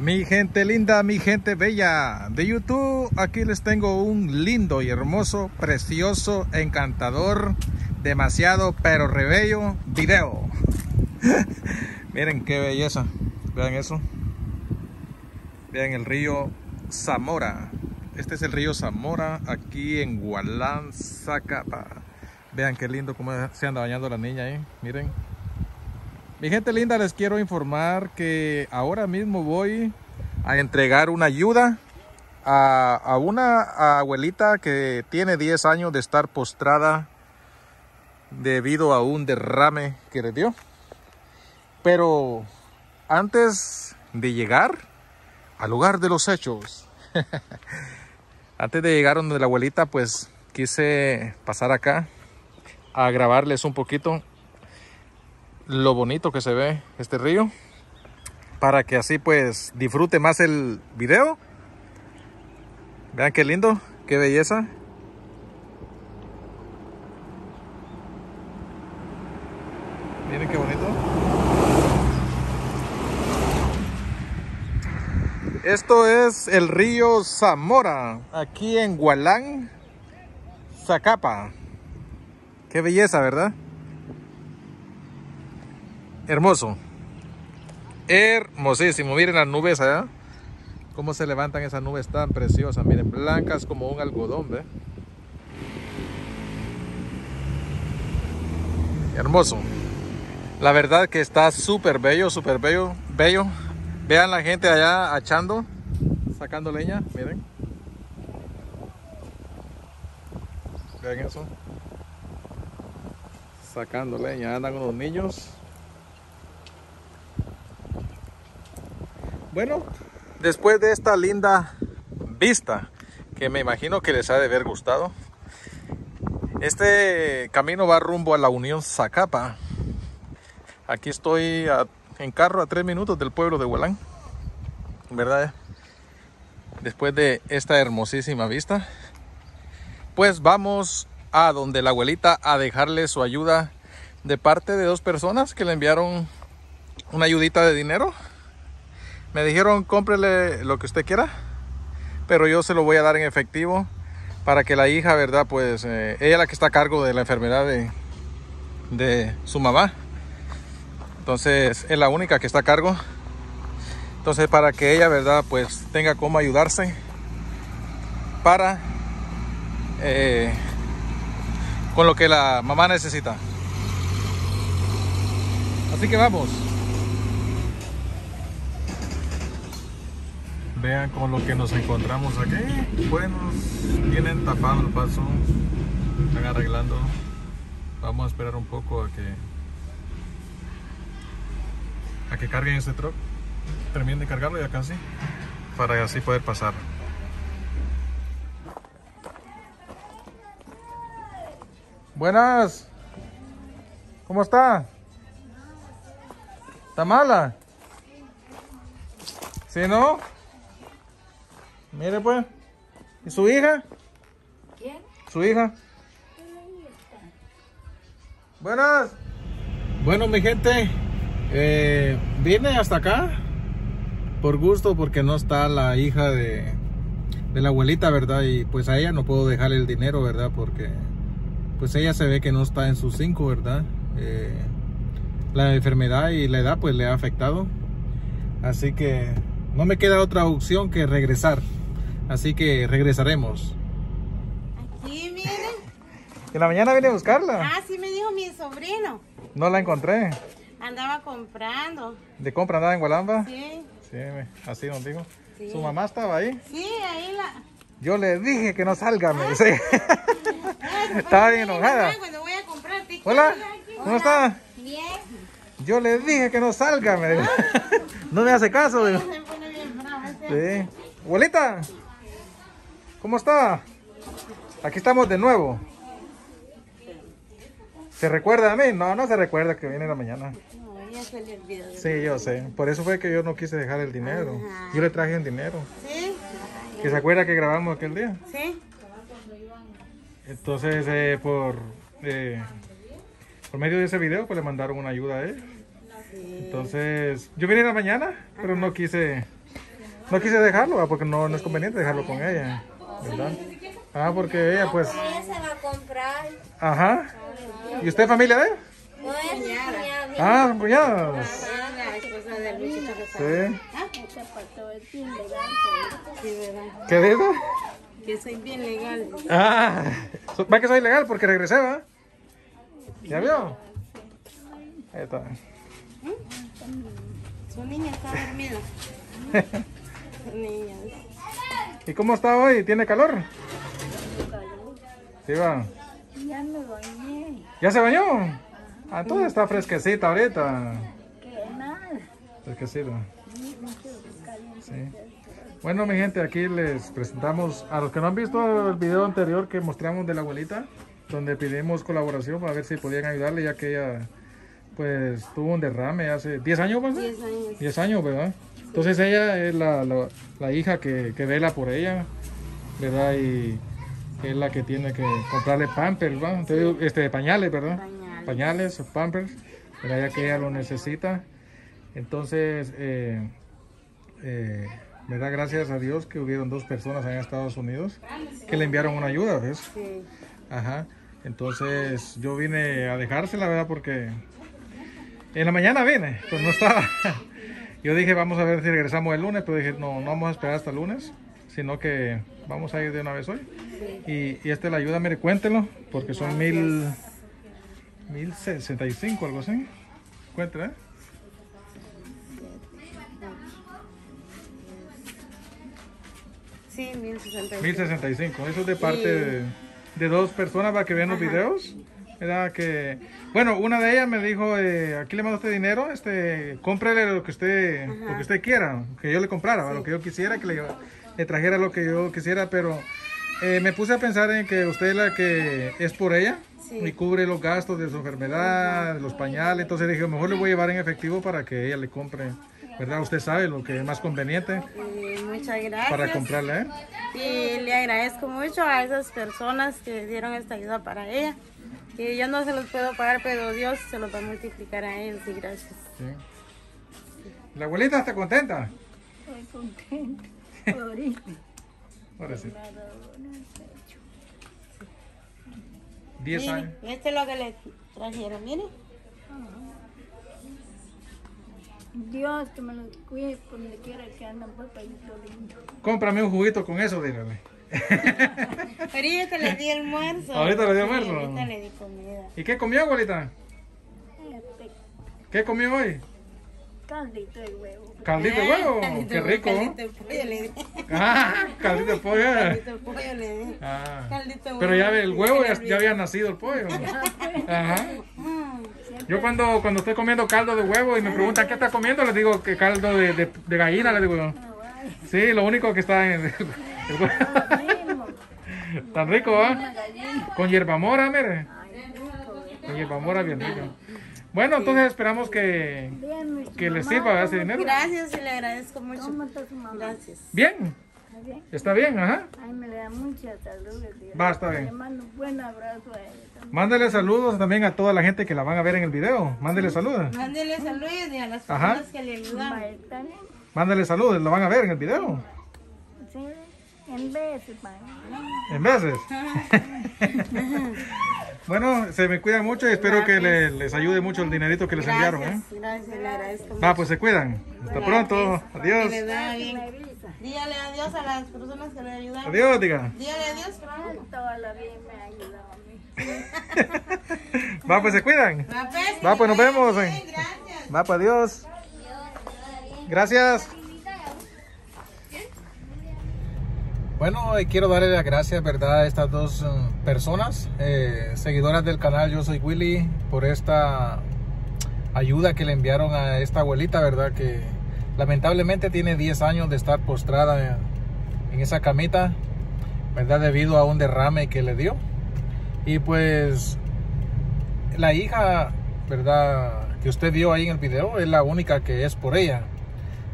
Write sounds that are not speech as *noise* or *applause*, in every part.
Mi gente linda, mi gente bella de YouTube, aquí les tengo un lindo y hermoso, precioso, encantador, demasiado pero rebello video. *laughs* Miren qué belleza, vean eso. Vean el río Zamora. Este es el río Zamora aquí en Gualán, Zacapa. Vean qué lindo cómo se anda bañando la niña ahí, miren. Mi gente linda, les quiero informar que ahora mismo voy a entregar una ayuda a, a, una abuelita que tiene 10 años de estar postrada debido a un derrame que le dio. Pero antes de llegar al lugar de los hechos, *laughs* antes de llegar donde la abuelita, pues quise pasar acá a grabarles un poquito lo bonito que se ve este río para que así pues disfrute más el video. Vean qué lindo qué belleza. Miren qué bonito. Esto es el río Zamora aquí en Gualán Zacapa. Qué belleza verdad Hermoso. Hermosísimo. Miren las nubes allá. Cómo se levantan esas nubes tan preciosas. Miren, blancas como un algodón, ¿ve? Hermoso. La verdad que está súper bello, súper bello, bello. Vean la gente allá achando, sacando leña, miren. Vean eso. Sacando leña, andan unos niños. Bueno, después de esta linda vista, que me imagino que les ha de haber gustado, este camino va rumbo a la Unión Zacapa. Aquí estoy en carro a tres minutos del pueblo de Huelán, ¿verdad? Después de esta hermosísima vista, pues vamos a donde la abuelita a dejarle su ayuda de parte de dos personas que le enviaron una ayudita de dinero me dijeron cómprele lo que usted quiera, pero yo se lo voy a dar en efectivo para que la hija, ¿verdad? Pues eh, ella es la que está a cargo de la enfermedad de, de su mamá. Entonces es la única que está a cargo. Entonces para que ella, ¿verdad? Pues tenga cómo ayudarse para eh, con lo que la mamá necesita. Así que vamos. Vean con lo que nos encontramos aquí. Bueno, tienen tapado el paso. Están arreglando. Vamos a esperar un poco a que a que carguen este truck. Terminen de cargarlo ya casi. Para así poder pasar. Buenas. ¿Cómo está? ¿Está mala? ¿Sí, no? Mire pues. ¿Y su hija? ¿Quién? ¿Su hija? Buenas. Bueno, mi gente, eh, vine hasta acá por gusto porque no está la hija de, de, la abuelita, ¿verdad? Y pues a ella no puedo dejarle el dinero, ¿verdad? Porque pues ella se ve que no está en sus cinco, ¿verdad? Eh, la enfermedad y la edad pues le ha afectado. Así que no me queda otra opción que regresar. Así que regresaremos. Aquí, miren. En la mañana vine a buscarla. Ah, sí me dijo mi sobrino. No la encontré. Andaba comprando. ¿De compra andaba en Gualamba? Sí. Sí, así nos dijo. ¿Su mamá estaba ahí? Sí, ahí la... Yo le dije que no salga, me dice. *laughs* *laughs* estaba bien enojada. Cuando voy a comprar, Hola, ¿cómo está? Bien. Yo le dije que no salga, me *laughs* no me hace caso. Digo. Se pone bien bravo este. Sí. Abuelita, ¿cómo está? Aquí estamos de nuevo. ¿Se recuerda a mí? No, no se recuerda que viene en la mañana. No, ya se le olvidó. Sí, yo sé. Por eso fue que yo no quise dejar el dinero. Ajá. Yo le traje el dinero. ¿Sí? ¿Que se acuerda que grabamos aquel día? ¿Sí? Entonces, eh, por, eh, por medio de ese video, pues le mandaron una ayuda a él. Sí. Entonces, yo vine en la mañana, pero no quise No quise dejarlo, ¿va? porque no, no es conveniente dejarlo con ella, ¿verdad? Ah, porque ella pues... Ella se va a comprar. Ajá. ¿Y usted es familia de ella? No es cuñada. Ah, son está. Sí. Ese pastor es bien legal. Sí, ¿verdad? ¿Qué dice? Que soy bien legal. Ah, va que soy ilegal porque regresé, ¿va? ¿Ya vio? Ahí está. Su niña está dormida. *laughs* Su niña. ¿Y cómo está hoy? ¿Tiene calor? Sí, va. Ya me bañé. ¿Ya se bañó? Ah, entonces está fresquecita ahorita. ¿Qué nada? Fresquecita. Sí. Bueno, mi gente, aquí les presentamos a los que no han visto el video anterior que mostramos de la abuelita, donde pedimos colaboración para ver si podían ayudarle, ya que ella, pues, tuvo un derrame hace 10 años, ¿verdad? 10 años. 10 años, ¿verdad? Entonces ella es la, la- la hija que, que vela por ella, ¿verdad? Y es la que tiene que comprarle pampers, ¿verdad? Entonces, este, pañales, ¿verdad? Pañales. Pañales, pampers, ¿verdad? Ya que ella lo necesita. Entonces, eh, eh, me da gracias a Dios que hubieron dos personas allá en Estados Unidos que le enviaron una ayuda, ¿ves? Sí. Ajá. Entonces yo vine a dejársela, ¿verdad? Porque en la mañana vine, pero no estaba. Yo dije, vamos a ver si regresamos el lunes, pero dije, no, no vamos a esperar hasta el lunes, sino que vamos a ir de una vez hoy. Y, y esta es la ayuda, mire, cuéntelo, porque son mil, mil sesenta y cinco, algo así. Cuéntelo, ¿eh? Sí, 1065. 1065. Eso es de parte de, de dos personas para que vean los videos. Era que, bueno, una de ellas me dijo, eh, aquí le mando usted dinero, este, cómprele lo que usted, lo que usted quiera, que yo le comprara, lo que yo quisiera, que le, le trajera lo que yo quisiera, pero eh, me puse a pensar en que usted es la que es por ella Sí. y cubre los gastos de su enfermedad, de los pañales, entonces dije, mejor le voy a llevar en efectivo para que ella le compre, ¿verdad? Usted sabe lo que es más conveniente muchas gracias. para comprarle, ¿eh? Y le agradezco mucho a esas personas que dieron esta ayuda para ella. Que yo no se los puedo pagar, pero Dios se los va a multiplicar a ellos y gracias. Sí. La abuelita está contenta. Estoy contenta. Ahorita. Ahora sí. 10 años. Esto es lo que le trajeron, mire. Dios que me los cuide por donde quiera que andan papelito lindo. Cómprame un juguito con eso, dígale. *laughs* Ahorita le di almuerzo. ¿Ahorita le Sí, almuerzo? ahorita le di comida. ¿Y qué comió, abuelita? Este ¿Qué comió hoy? caldito de huevo. Caldito de huevo. Caldito- Qué rico. Caldito de pollo le di. *laughs* Ah, caldito de pollo. Caldito de pollo le di. Ah. Caldito de Pero ya huevo. ve, el huevo ya, ya había nacido el pollo. *laughs* Ajá. Yo cuando, cuando estoy comiendo caldo de huevo y me preguntan qué está comiendo, les digo que caldo de, de, de gallina, les digo. Sí, lo único que está en *laughs* Tan rico, ¿ah? gallina. Con hierbamora, mire. Con hierbamora bien rico. Bueno, entonces esperamos que, que les sirva ese dinero. Gracias y le agradezco mucho. ¿Cómo está su mamá? Gracias. Bien, ¿Está bien? está bien, ajá. Ay, me le da mucha salud. Va, está Le mando un buen abrazo a ella también. Mándele saludos también a toda la gente que la van a ver en el video. Mándele saludos. Mándele saludos y a las Ajá. personas que le ayudaron. Va, ¿Está bien? Mándele saludos, lo van a ver en el video. Sí, en veces, pa. En veces. *laughs* bueno, se me cuidan mucho y espero que le- les ayude mucho el dinerito que les enviaron. ¿eh? Gracias, gracias, le agradezco mucho. Va, pues se cuidan. Hasta pronto. Adiós. Dígale adiós a las personas que le ayudaron. Adiós, diga. Dígale adiós, pronto. Toda la vida me ha ayudado a mí. *laughs* Va, pues se cuidan. Va, pues, Va, pues nos vemos. bien, eh. Gracias. Va, pues adiós. Gracias. Bueno, y quiero darle las gracias, ¿verdad?, a estas dos eh, personas, eh, seguidoras del canal Yo Soy Willy, por esta ayuda que le enviaron a esta abuelita, ¿verdad?, que lamentablemente tiene 10 años de estar postrada en esa camita, ¿verdad?, debido a un derrame que le dio. Y pues la hija, ¿verdad?, que usted vio ahí en el video es la única que es por ella.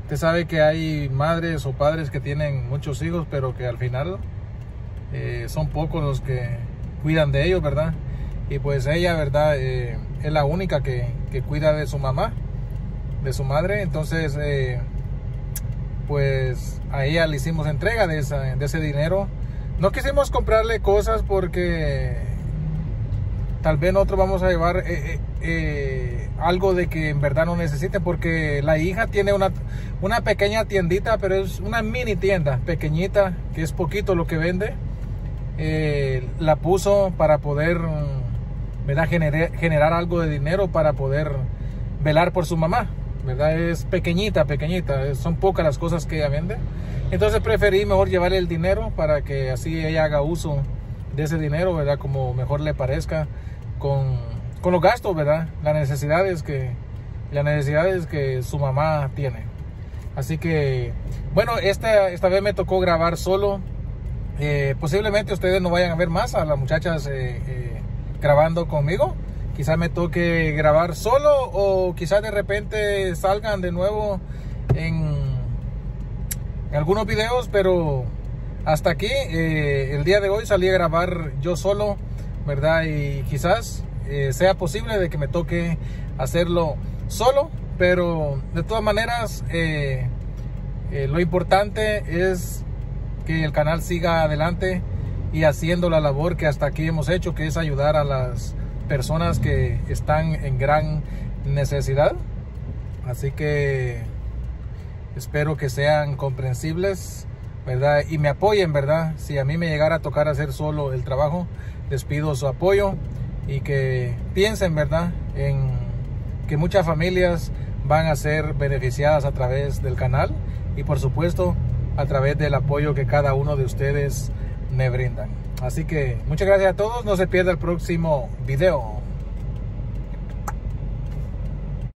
Usted sabe que hay madres o padres que tienen muchos hijos, pero que al final eh, son pocos los que cuidan de ellos, ¿verdad? Y pues ella, ¿verdad? Eh, es la única que, que cuida de su mamá, de su madre. Entonces, eh, pues a ella le hicimos entrega de, esa, de ese dinero. No quisimos comprarle cosas porque tal vez nosotros vamos a llevar eh, eh, eh, algo de que en verdad no necesite porque la hija tiene una, una pequeña tiendita, pero es una mini tienda pequeñita, que es poquito lo que vende. la puso para poder ¿verdad? Generar, generar algo de dinero para poder velar por su mamá. ¿verdad? Es pequeñita, pequeñita, son pocas las cosas que ella vende. Entonces preferí mejor llevarle el dinero para que así ella haga uso de ese dinero, ¿verdad? Como mejor le parezca con, con los gastos, ¿verdad? Las necesidades que, las necesidades que su mamá tiene. Así que, bueno, esta, esta vez me tocó grabar solo. Eh, posiblemente ustedes no vayan a ver más a las muchachas eh, eh, grabando conmigo. Quizás me toque grabar solo o quizás de repente salgan de nuevo en, algunos videos, pero hasta aquí, el día de hoy salí a grabar yo solo, ¿verdad? Y quizás eh, sea posible de que me toque hacerlo solo, pero de todas maneras eh, eh, lo importante es que el canal siga adelante y haciendo la labor que hasta aquí hemos hecho, que es ayudar a las personas que están en gran necesidad. Así que espero que sean comprensibles, ¿verdad? Y me apoyen, ¿verdad? Si a mí me llegara a tocar hacer solo el trabajo, les pido su apoyo y que piensen, ¿verdad?, en que muchas familias van a ser beneficiadas a través del canal y por supuesto a través del apoyo que cada uno de ustedes me brindan. Así que muchas gracias a todos, no se pierda el próximo video.